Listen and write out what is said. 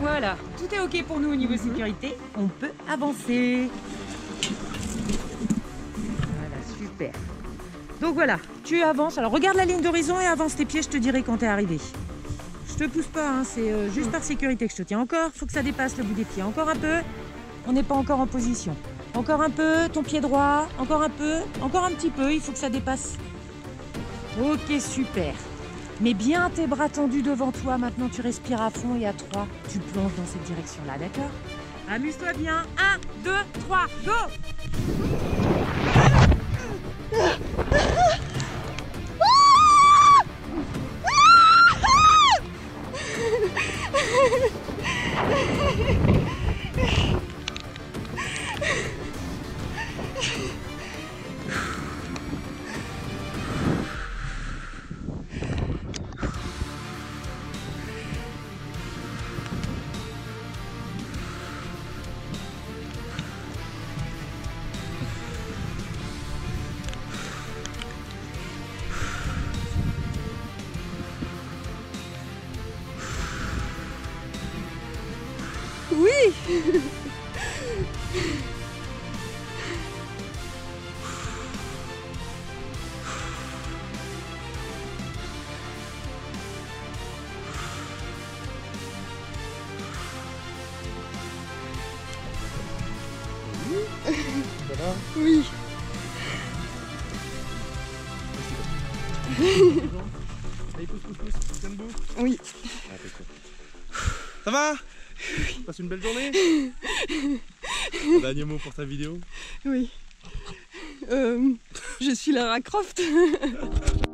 Voilà, tout est ok pour nous au niveau sécurité. On peut avancer. Voilà, super. Donc voilà, tu avances. Alors regarde la ligne d'horizon et avance tes pieds, je te dirai quand t'es arrivé. Je te pousse pas, hein, c'est euh, juste par sécurité que je te tiens. Encore, faut que ça dépasse le bout des pieds. Encore un peu. On n'est pas encore en position. Encore un peu, ton pied droit. Encore un peu, encore un petit peu. Il faut que ça dépasse. Ok, super. Mets bien tes bras tendus devant toi. Maintenant, tu respires à fond et à 3, tu plonges dans cette direction-là, d'accord? Amuse-toi bien. 1, 2, 3, go Oui Oui Allez, pousse, pousse, pousse. Tiens debout. Oui. Ça va? Passe une belle journée Un Dernier mot pour ta vidéo Oui. Euh, je suis Lara Croft.